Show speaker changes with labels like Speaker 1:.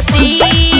Speaker 1: see.